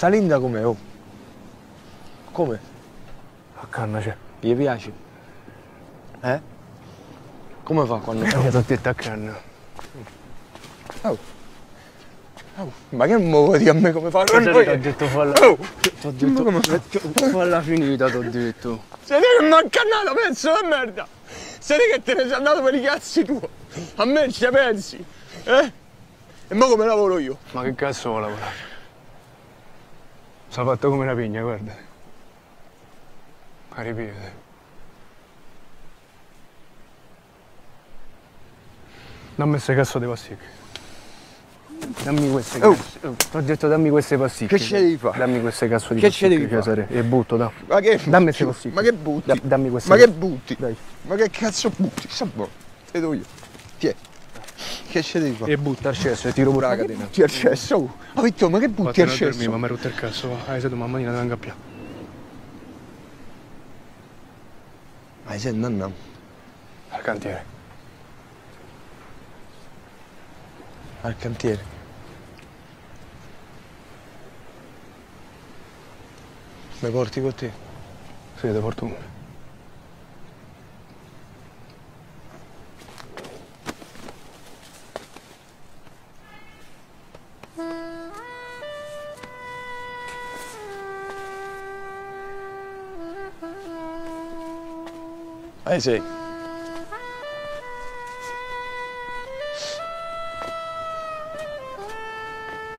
sta linda com'è, oh. Come? A canna c'è. Gli piace? Eh? Come fa quando... Ti ho detto a canna. Oh. Oh, ma che muovo di a me come fa? Ti ho detto falla. Oh! Ti ho detto come falla finita, ti ho detto. Siete che mi ha incannato, pezzo di merda! Siete che te ne sei andato per i cazzi tuoi! A me ci pensi? Eh? E mo come lavoro io? Ma che cazzo vuoi lavorare? Sta fatto come una pigna, guarda. A ripiede. Dammi queste cazzo di pasticche. Dammi queste Oh. cazzo. Oh, ti ho detto dammi queste pasticche. Che ce devi fare? Dammi queste cazzo di Che ce pasticche, devi fare? E butto, da. Ma che Dammi queste pasticche. Ma che butti? Da- dammi queste Ma che butti? Dai. Ma che cazzo butti? Sta buono. Te do io. Che ce devi fare? E butta al cesso e tiro pure la catena. butti al cesso? Oh, oh, Vittorio, ma che butti al cesso? ma mi ha rotto il cazzo. va. Hai sentito mamma mia, devo ingappiare. Ma senti, andiamo. Al cantiere. Al cantiere. Mi porti con te? Sì, ti porto uno. Eh sì.